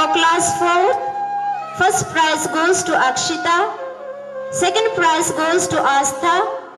For class 4, first prize goes to Akshita, second prize goes to Astha,